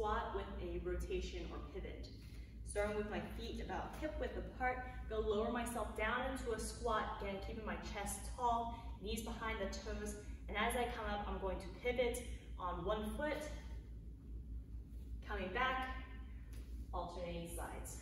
squat with a rotation or pivot. Starting with my feet about hip width apart, go lower myself down into a squat, again, keeping my chest tall, knees behind the toes, and as I come up, I'm going to pivot on one foot, coming back, alternating sides.